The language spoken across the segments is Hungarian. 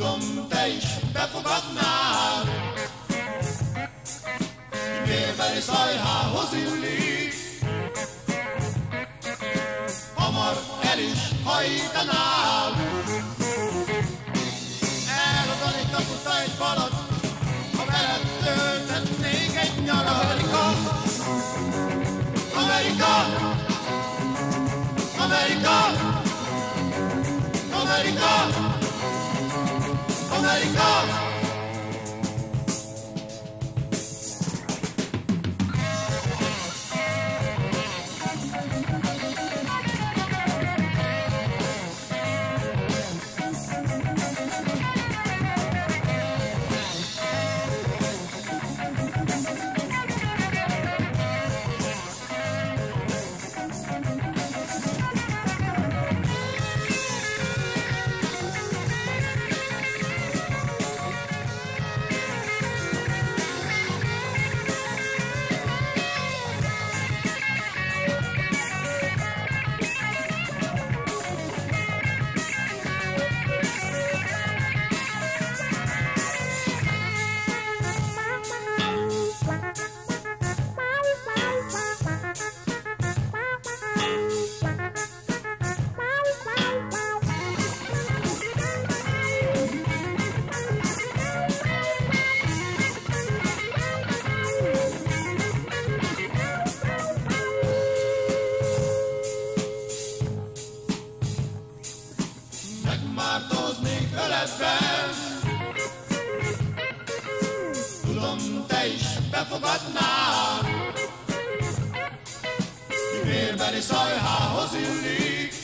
tudom, te is befogadnál. Bébeli szajhához illik, hamar el is hajtanál. Eladanik a egy balat, ha veled töltetnék egy nyarat. Amerika, Amerika, Amerika, Amerika. Amerika! Is befogadnál Vérbeli szajhához illik.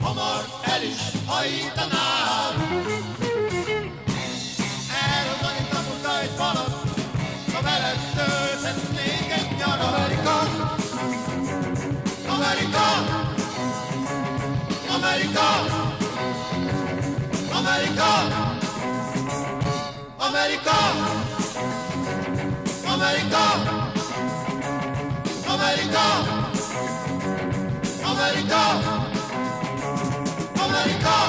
Hamar el is hajítanál Elrontani kaputa egy falat Ha veled tölthetnék egy nyarat. Amerika! Amerika! America, America, America, America, America.